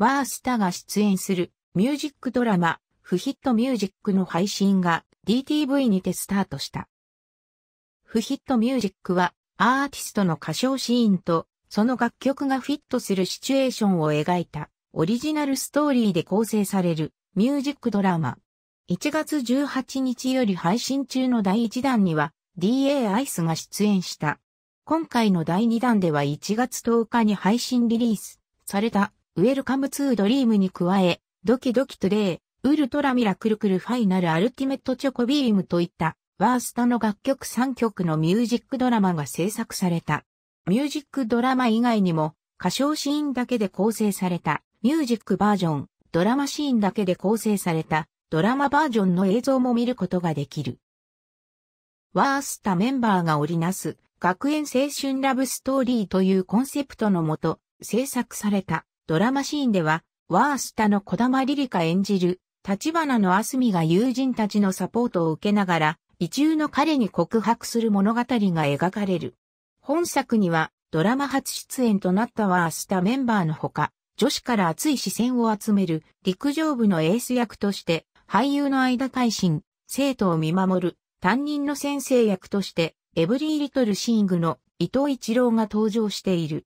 わーすたが出演するミュージックドラマ、 FHIT MUSIC の配信が DTV にてスタートした。 FHIT MUSIC はアーティストの歌唱シーンとその楽曲がフィットするシチュエーションを描いたオリジナルストーリーで構成されるミュージックドラマ。1月18日より配信中の第1弾には DA アイスが出演した。今回の第2弾では1月10日に配信リリースされた Welcome to Dream に加え、ドキドキ today、ウルトラミラクルクルファイナルアルティメットチョコビームといったワースタの楽曲3曲のミュージックドラマが制作された。ミュージックドラマ以外にも歌唱シーンだけで構成されたミュージックバージョン、ドラマシーンだけで構成されたドラマバージョンの映像も見ることができる。ワースタメンバーが織りなす学園青春ラブストーリーというコンセプトのもと制作されたドラマシーンではワースタの小玉リリカ演じる立花のあすみが友人たちのサポートを受けながら異中の彼に告白する物語が描かれる。本作にはドラマ初出演となったワースタメンバーのほか、女子から熱い視線を集める陸上部のエース役として俳優の間大臣、生徒を見守る担任の先生役としてエブリーリトルシングの伊藤一郎が登場している。